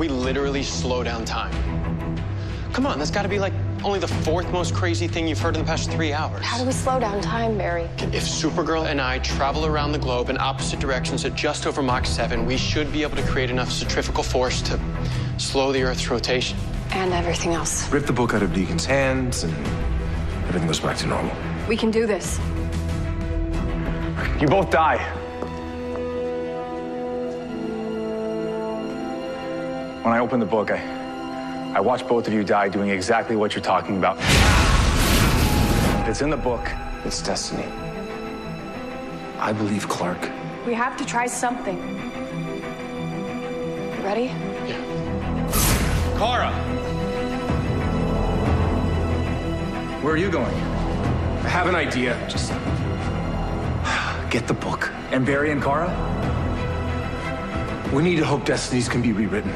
We literally slow down time. Come on, that's got to be like only the fourth most crazy thing you've heard in the past three hours. How do we slow down time, Barry? If Supergirl and I travel around the globe in opposite directions at just over Mach 7, we should be able to create enough centrifugal force to slow the Earth's rotation. And everything else. Rip the book out of Deegan's hands, and everything goes back to normal. We can do this. You both die. When I opened the book, I, I watched both of you die doing exactly what you're talking about. It's in the book. It's destiny. I believe Clark. We have to try something. Ready? Yeah. Kara! Where are you going? I have an idea. Just get the book. And Barry and Kara? We need to hope destinies can be rewritten.